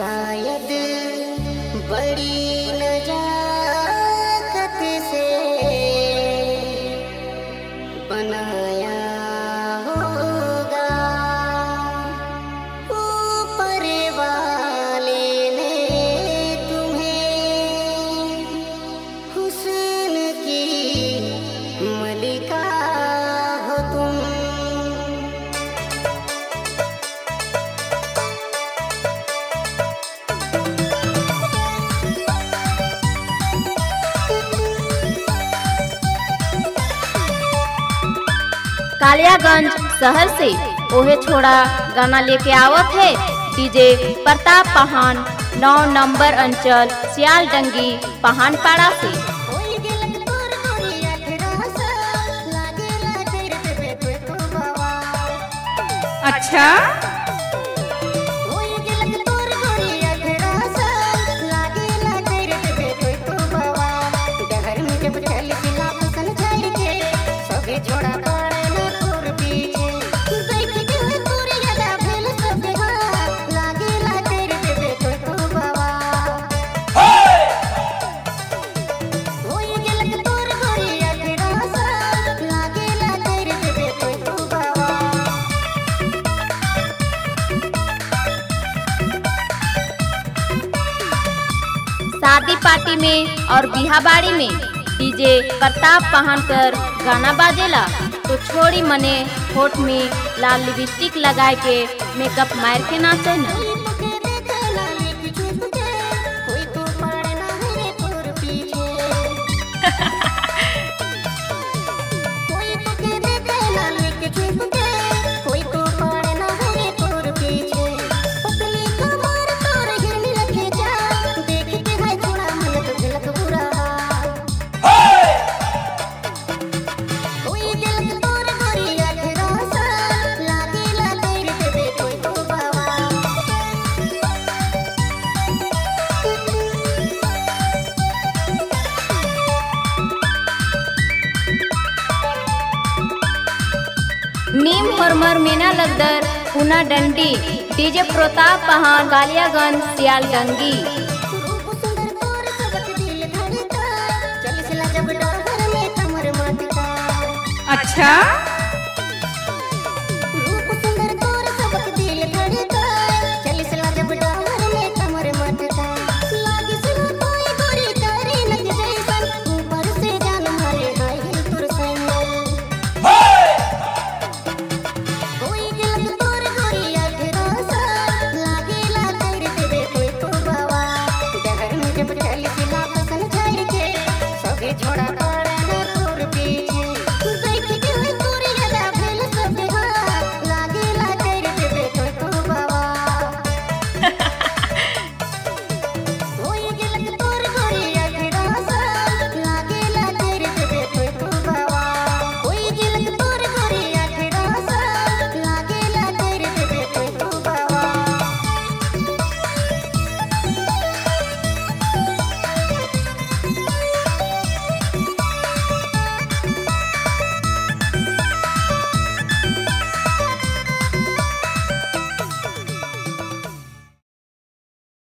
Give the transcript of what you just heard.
शायद बड़ी न कालियागंज शहर से ओहे छोड़ा गाना लेके आवत है। डीजे प्रताप पहान नौ नंबर अंचल सियाल सियालडंगी पहानपाड़ा से। अच्छा? शादी पार्टी में और बिहा में डीजे प्रताप पहन कर गाना बाजेला तो छोड़ी मने होठ में लाल लिपस्टिक लगा के मेकअप मार के नाचे ना Thank you. नीम हरमर मीना लगदर पूना डंडी डीजे प्रताप पहाड़ गालियागंज सियालडंगी अच्छा।